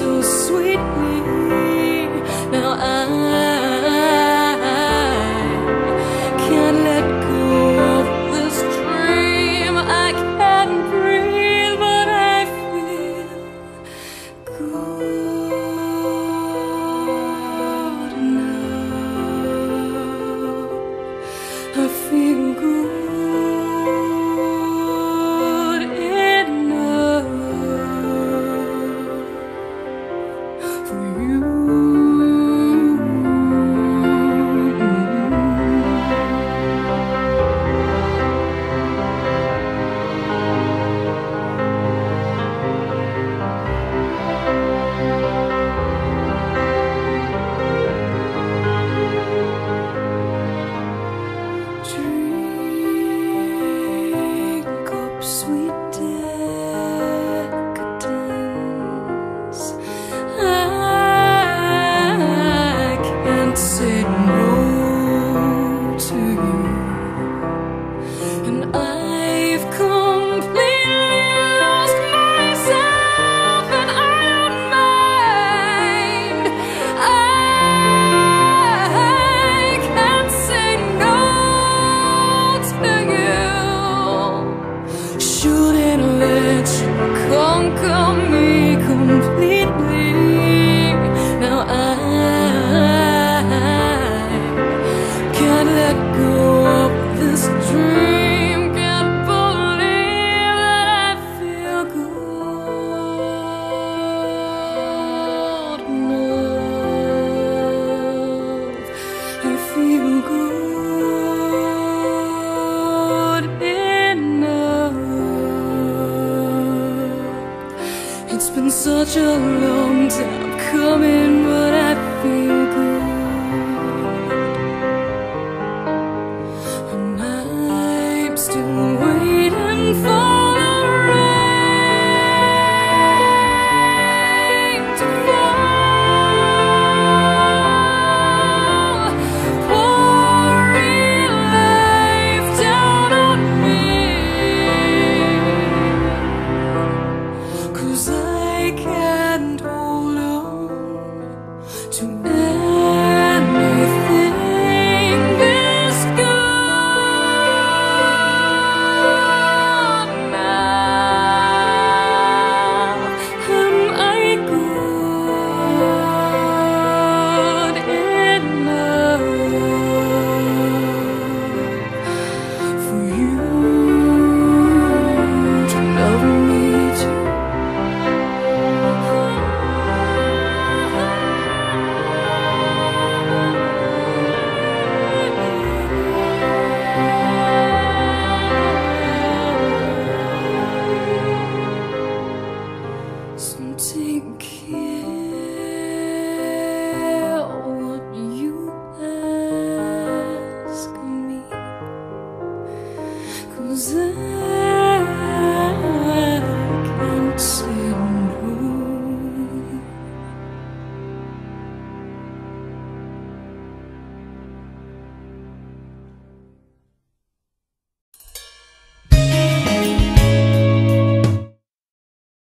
Jesus. sit and roll. It's been such a long time coming, but I